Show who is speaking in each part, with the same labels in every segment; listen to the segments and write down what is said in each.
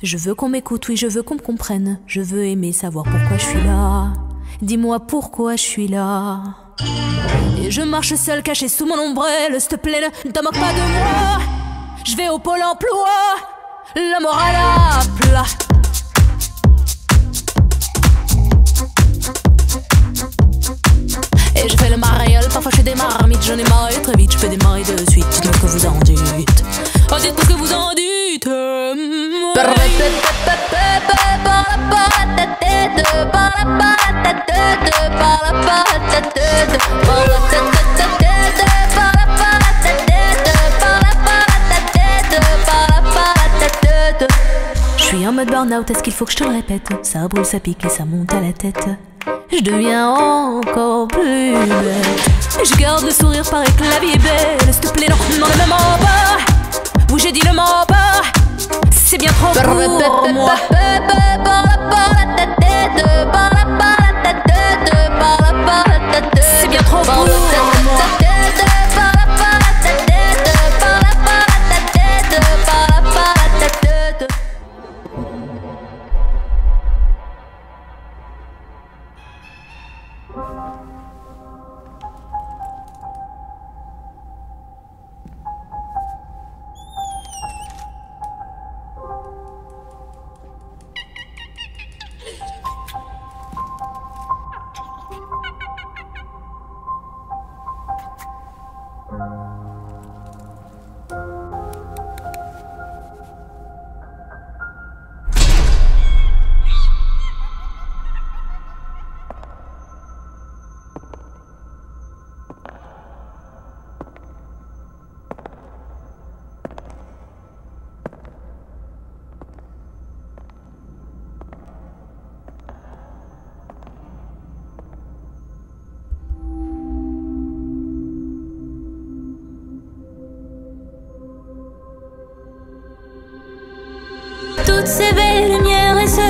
Speaker 1: Je veux qu'on m'écoute, oui, je veux qu'on me comprenne. Je veux aimer savoir pourquoi je suis là. Dis-moi pourquoi je suis là. Et je marche seul, caché sous mon ombrelle. S'il te plaît, ne te moque pas de moi. Je vais au pôle emploi. La morale à plat. Et je fais le mariole, parfois je fais des marmites, j'en ai marre très vite, je peux démarrer de suite. Dites-moi ce que vous en dites. Oh, dites-moi ce que vous en dites. Je suis en mode burn-out, est-ce qu'il faut que je te le répète? Ça brûle, ça pique et ça monte à la tête. Je deviens encore plus bête. Je garde le sourire, paraît que la vie est belle. S'il te plaît, non, me mens pas. Oui, j'ai dit le pas. C'est bien trop pour moi.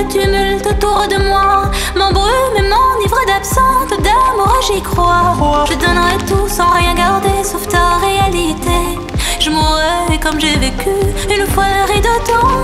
Speaker 2: Tumulte autour de moi m'embrument et m'enivrent d'absente d'amour, j'y crois. Je donnerai tout sans rien garder sauf ta réalité. Je mourrai comme j'ai vécu une fois le rideau tombé.